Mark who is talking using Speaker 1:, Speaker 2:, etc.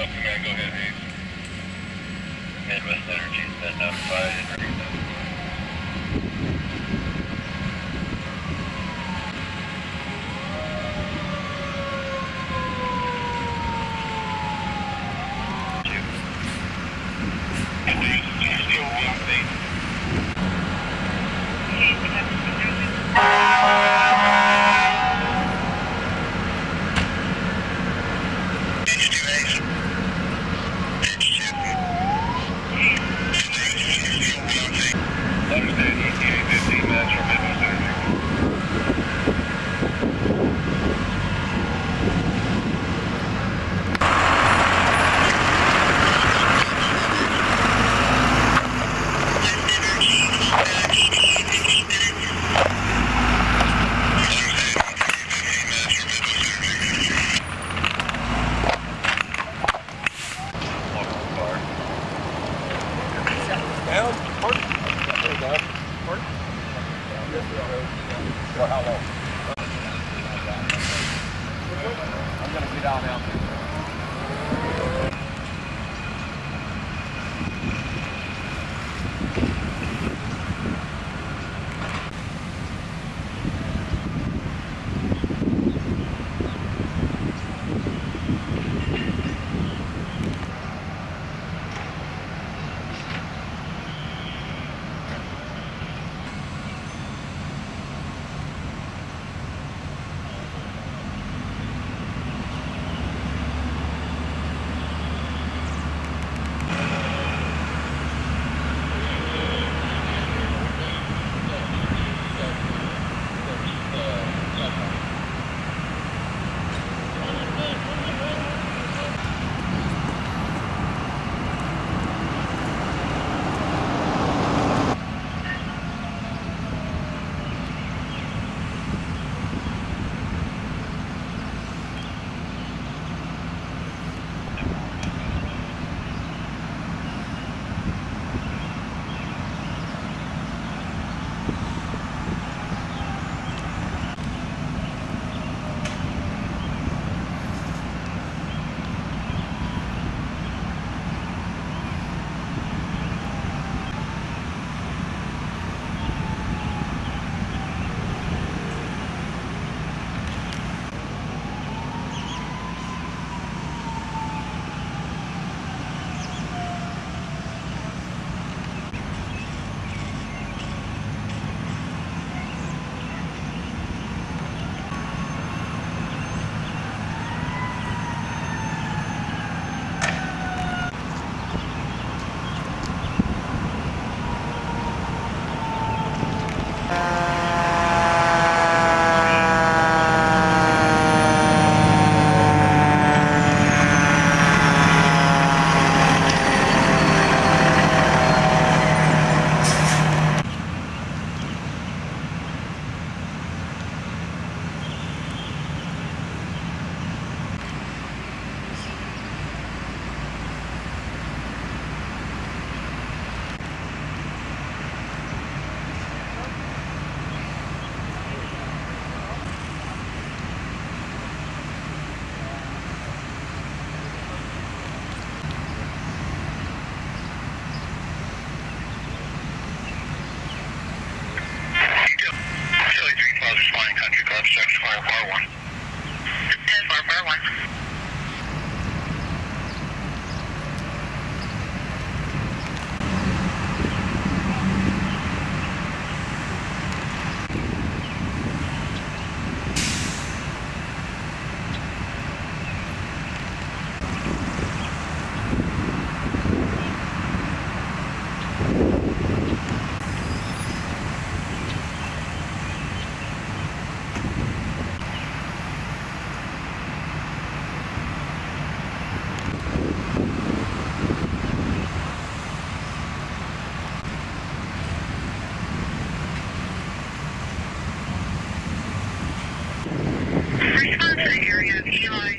Speaker 1: Delta Mary, go ahead. down out
Speaker 2: there. 6441. 6441. The area of Eli